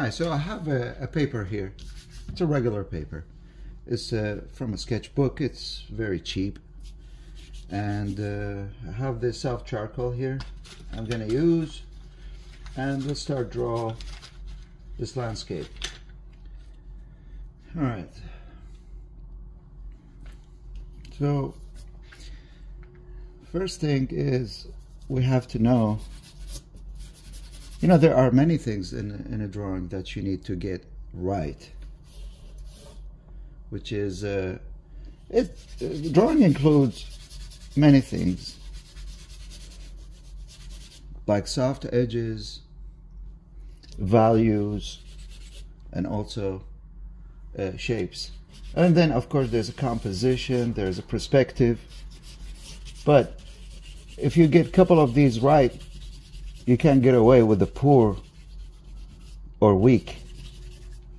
Hi, so I have a, a paper here. It's a regular paper. It's uh, from a sketchbook. It's very cheap. And uh, I have this soft charcoal here I'm gonna use. And let's start draw this landscape. All right. So first thing is we have to know you know there are many things in, in a drawing that you need to get right which is uh, it uh, drawing includes many things like soft edges values and also uh, shapes. And then of course there's a composition there's a perspective. But if you get a couple of these right you can't get away with the poor or weak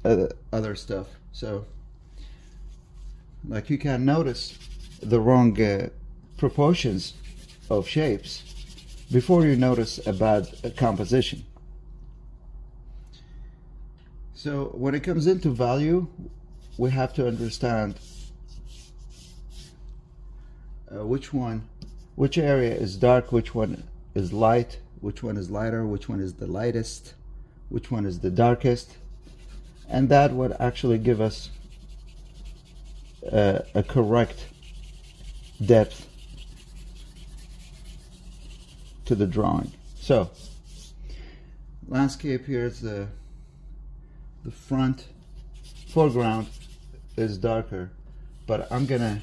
uh, other stuff. So like you can notice the wrong uh, proportions of shapes before you notice a bad uh, composition. So when it comes into value we have to understand uh, which one which area is dark which one is light which one is lighter which one is the lightest which one is the darkest. And that would actually give us uh, a correct depth to the drawing. So landscape here is the the front. Foreground is darker but I'm gonna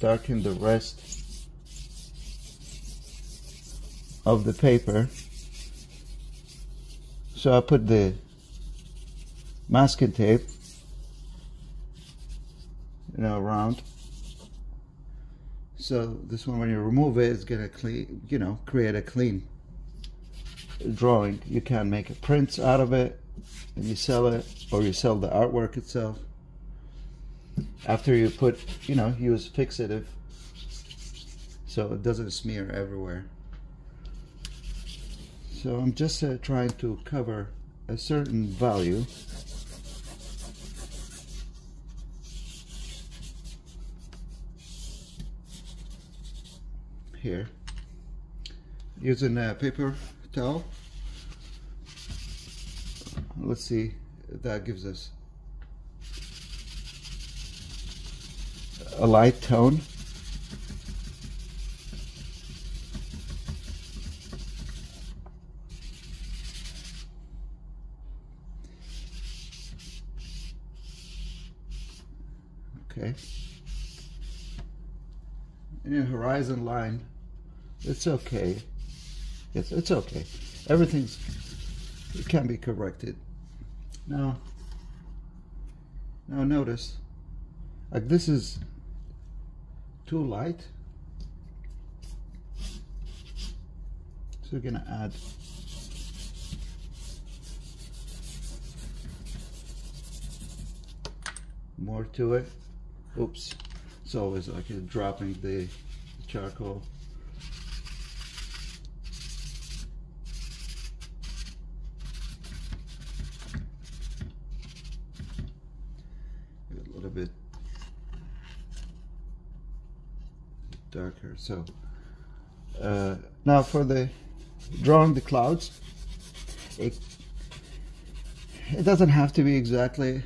darken the rest of the paper. So I put the masking tape you know around. So this one when you remove it it's gonna clean you know create a clean drawing. You can make a print out of it and you sell it or you sell the artwork itself. After you put you know use fixative so it doesn't smear everywhere so I'm just uh, trying to cover a certain value. Here. Using a paper towel. Let's see that gives us a light tone okay and horizon line it's okay. It's, it's okay. Everything's it can be corrected. Now now notice like this is too light. So we're gonna add more to it. Oops it's always like dropping the charcoal. A little bit darker. So uh, now for the drawing the clouds. It, it doesn't have to be exactly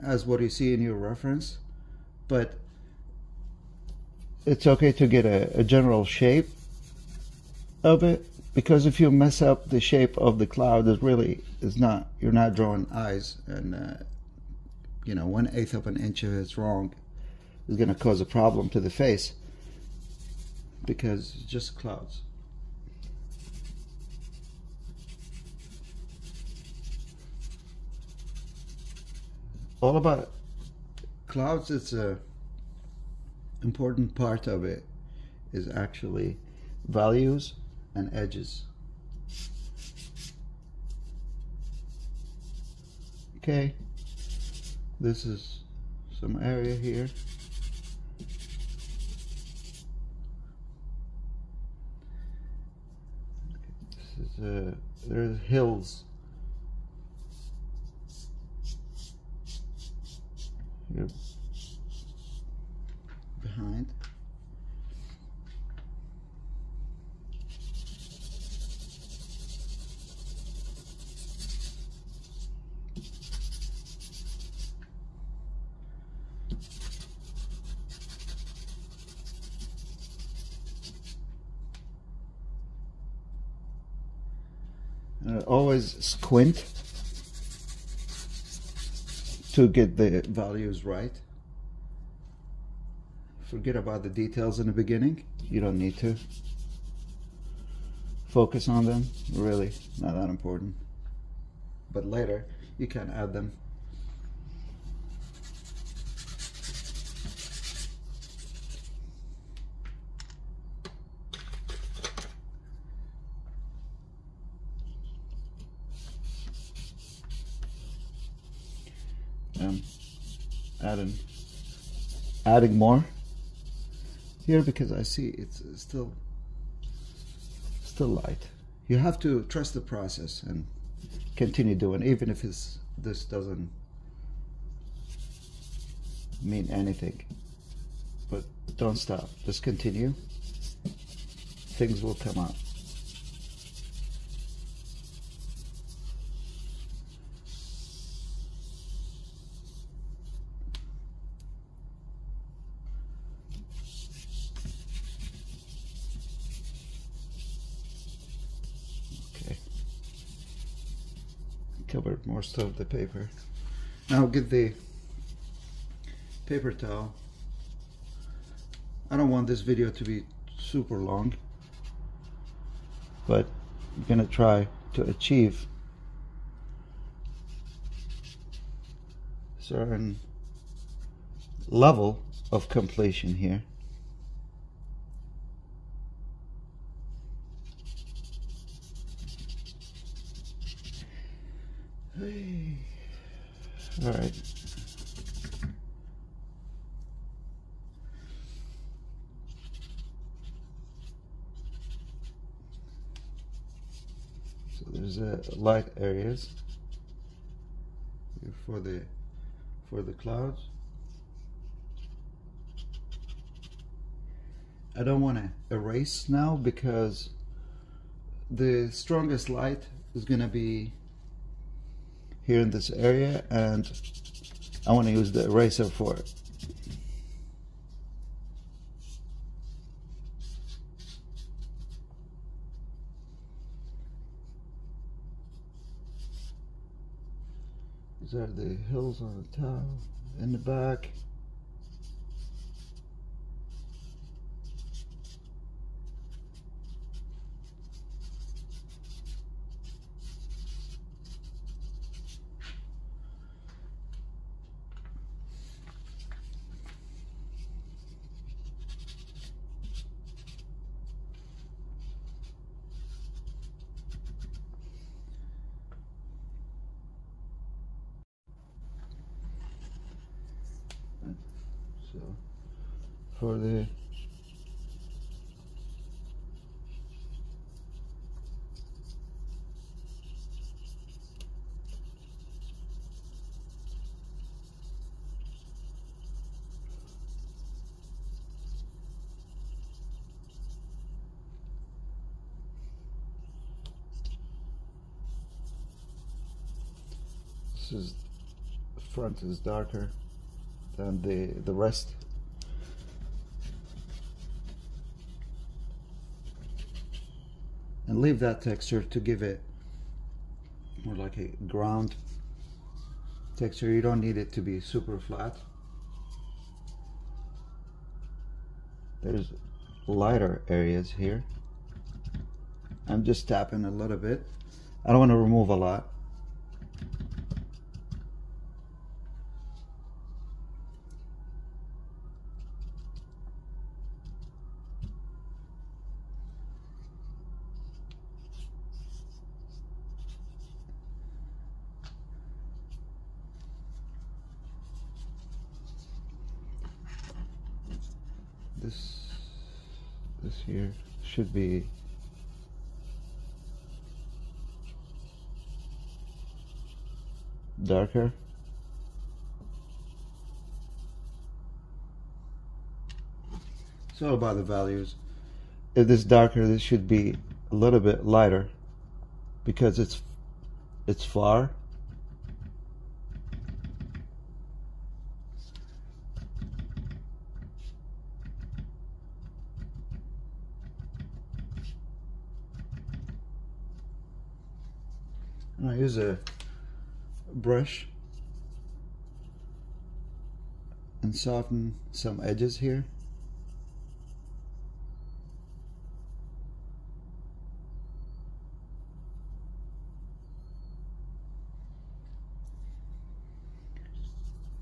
as what you see in your reference but it's okay to get a, a general shape of it because if you mess up the shape of the cloud it really is not you're not drawing eyes and uh, you know one eighth of an inch if it's wrong is going to cause a problem to the face because it's just clouds. All about clouds it's a important part of it is actually values and edges. Okay, this is some area here. This is, uh, there's hills. Yep. Always squint to get the values right. Forget about the details in the beginning. You don't need to. Focus on them, really, not that important. But later, you can add them. Adding, adding more here because I see it's still still light. You have to trust the process and continue doing even if it's, this doesn't mean anything. But don't stop. Just continue. Things will come out. Okay. Covered most of the paper. Now get the paper towel. I don't want this video to be super long, but I'm gonna try to achieve certain level of completion here. All right. So there's uh, light areas for the for the clouds. I don't want to erase now because the strongest light is going to be here in this area and I want to use the eraser for it. These are the hills on the top, in the back. So for the this is front is darker than the the rest leave that texture to give it more like a ground texture. You don't need it to be super flat. There's lighter areas here. I'm just tapping a little bit. I don't want to remove a lot back here? So about the values, if this darker, this should be a little bit lighter because it's it's far. I use a brush and soften some edges here.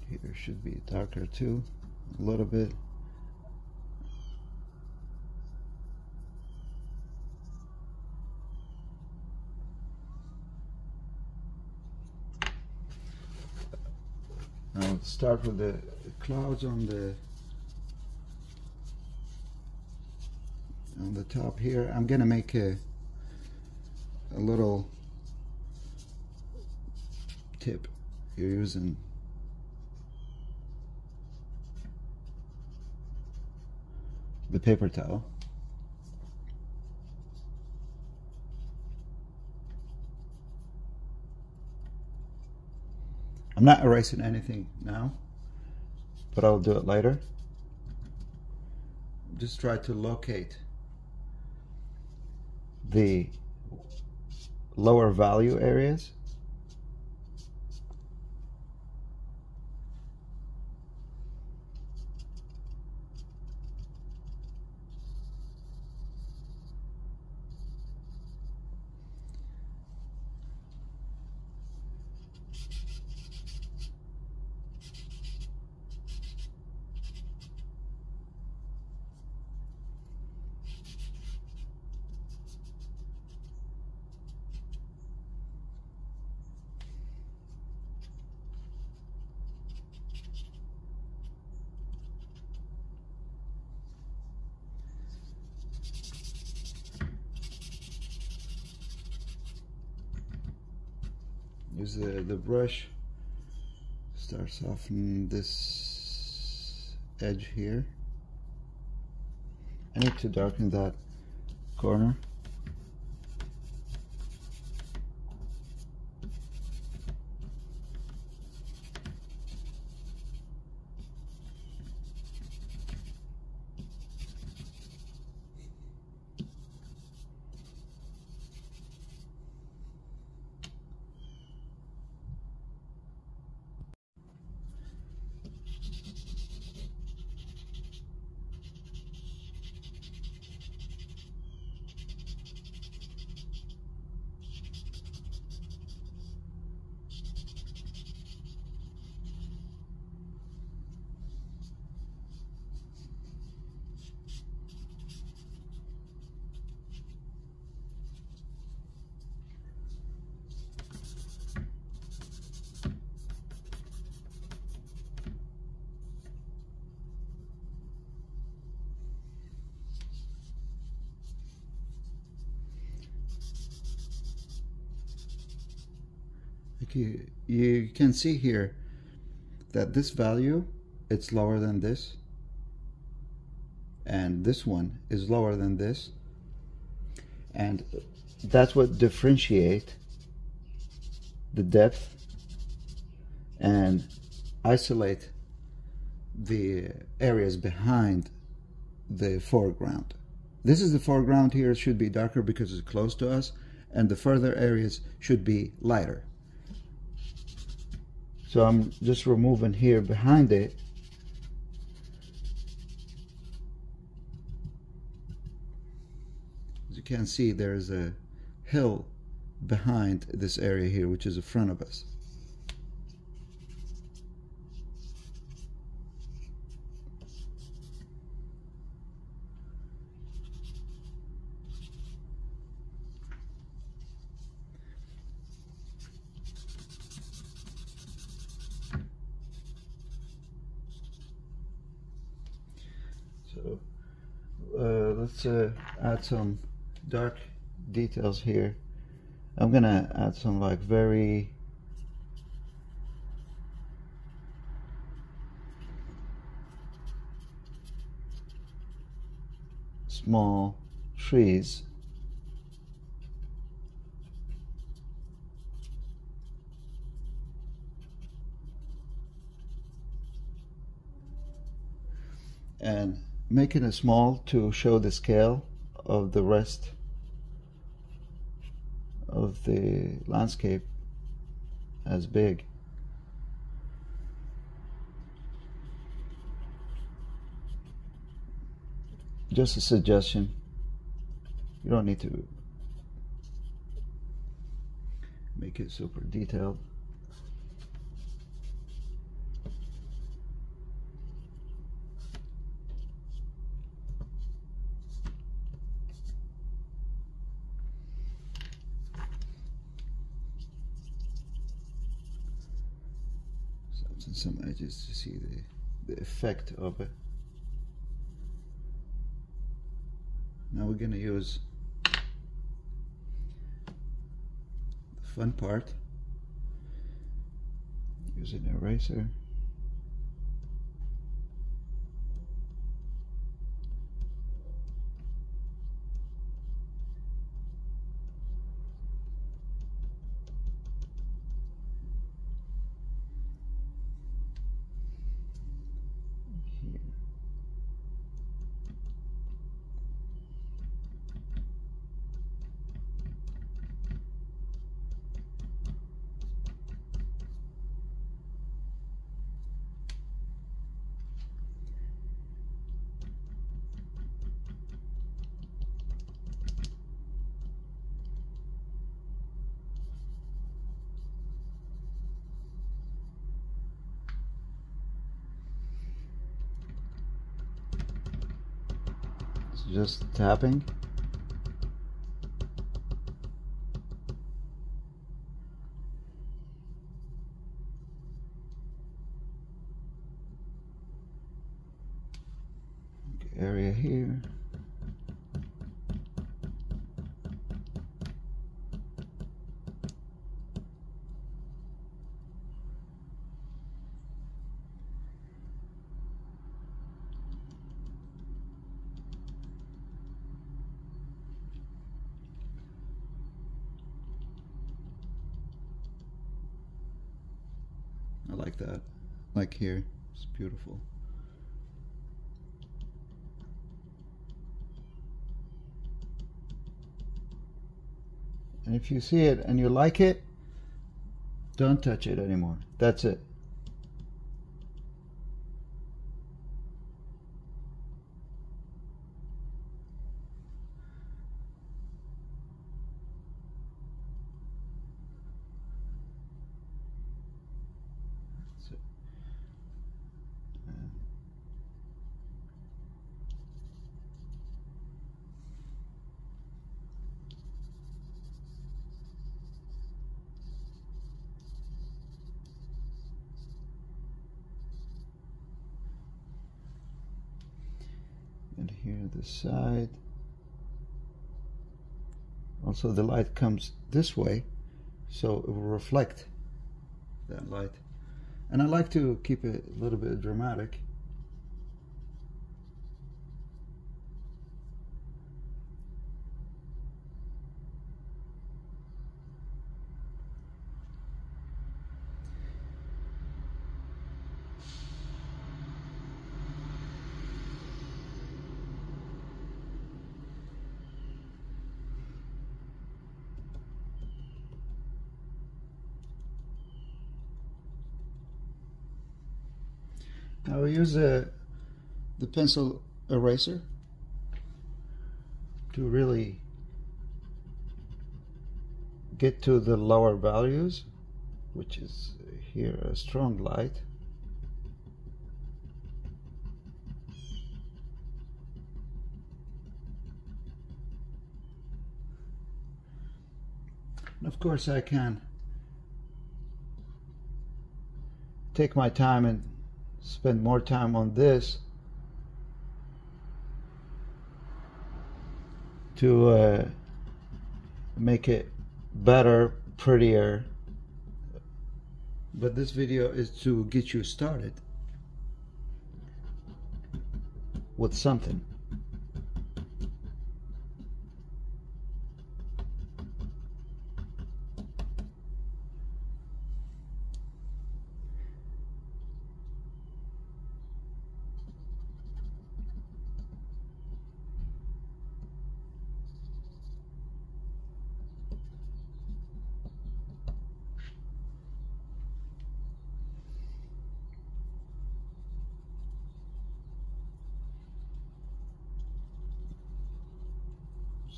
Here should be darker too, a little bit. I'll um, start with the clouds on the on the top here. I'm gonna make a a little tip. You're using the paper towel. I'm not erasing anything now, but I'll do it later. Just try to locate the lower value areas. Use the, the brush start softening this edge here. I need to darken that corner you, you can see here that this value it's lower than this and this one is lower than this and that's what differentiate the depth and isolate the areas behind the foreground. This is the foreground here it should be darker because it's close to us and the further areas should be lighter so I'm just removing here behind it. As you can see, there's a hill behind this area here, which is in front of us. So uh, let's uh, add some dark details here. I'm gonna add some like very small trees and making it small to show the scale of the rest of the landscape as big. Just a suggestion. You don't need to make it super detailed. Some edges to see the, the effect of it. Now we're going to use the fun part, using an eraser. Just tapping area here I like that. Like here, it's beautiful. And if you see it and you like it, don't touch it anymore. That's it. The side. Also the light comes this way so it will reflect that light. And I like to keep it a little bit dramatic use uh, the pencil eraser? to really get to the lower values which is here a strong light. And of course I can take my time and spend more time on this to uh, make it better, prettier. But this video is to get you started with something.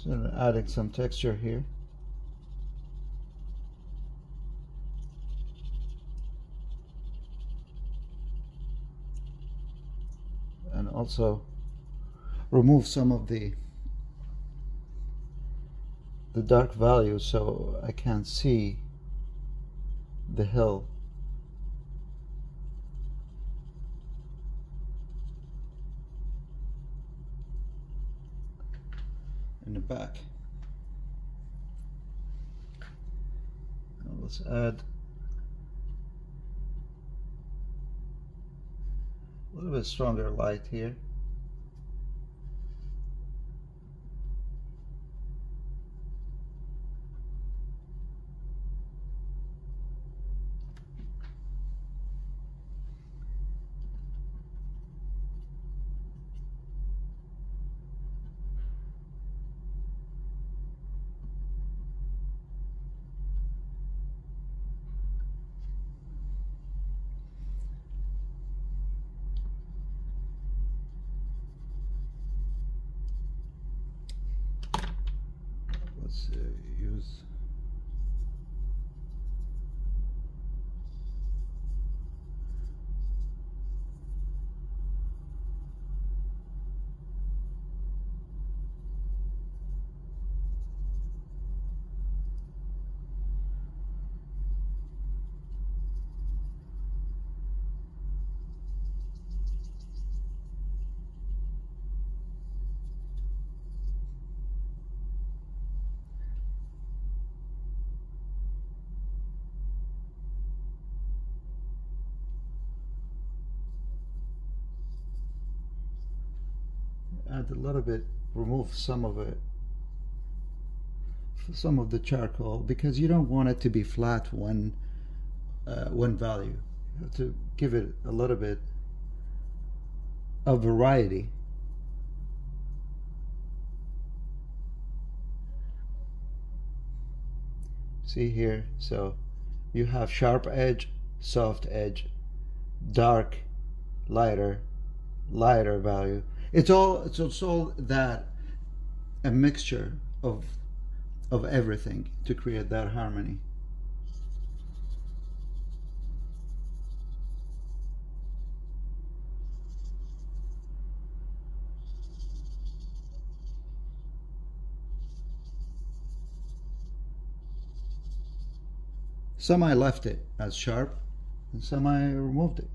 So adding some texture here. And also remove some of the the dark value so I can see the hill back. Let's add a little bit stronger light here. Let's uh, use add a little bit remove some of it some of the charcoal because you don't want it to be flat one uh, one value. You have to give it a little bit of variety. See here so you have sharp edge soft edge dark lighter lighter value it's all it's, it's all that a mixture of of everything to create that harmony. Some I left it as sharp and some I removed it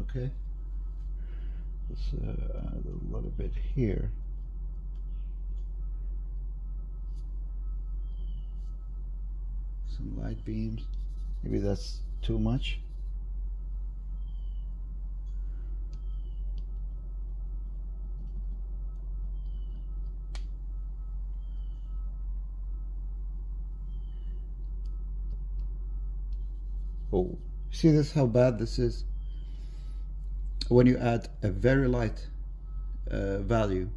okay. Let's uh, add a little bit here. Some light beams. Maybe that's too much. Oh see this how bad this is when you add a very light uh, value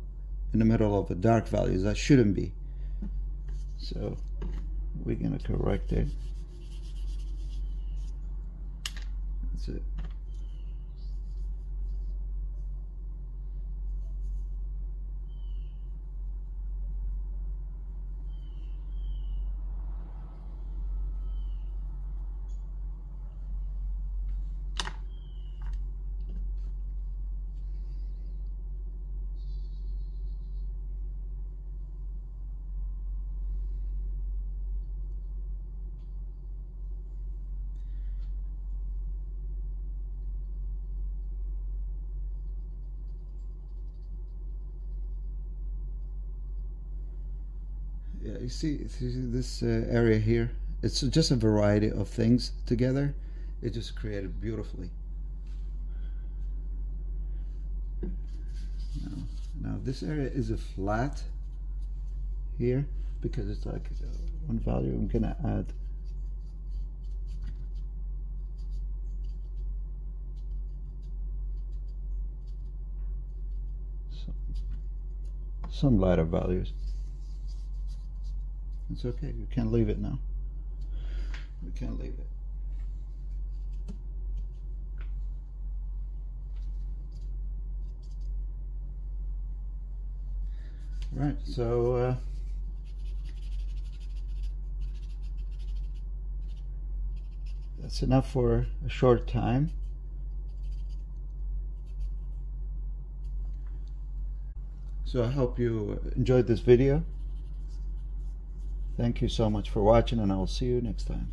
in the middle of a dark value that shouldn't be. So we're gonna correct it. That's it you see, see this uh, area here? It's just a variety of things together. It just created beautifully. Now, now this area is a flat here because it's like uh, one value I'm gonna add some, some lighter values it's okay. You can leave it now. We can leave it. Right so uh, that's enough for a short time. So I hope you enjoyed this video thank you so much for watching and I'll see you next time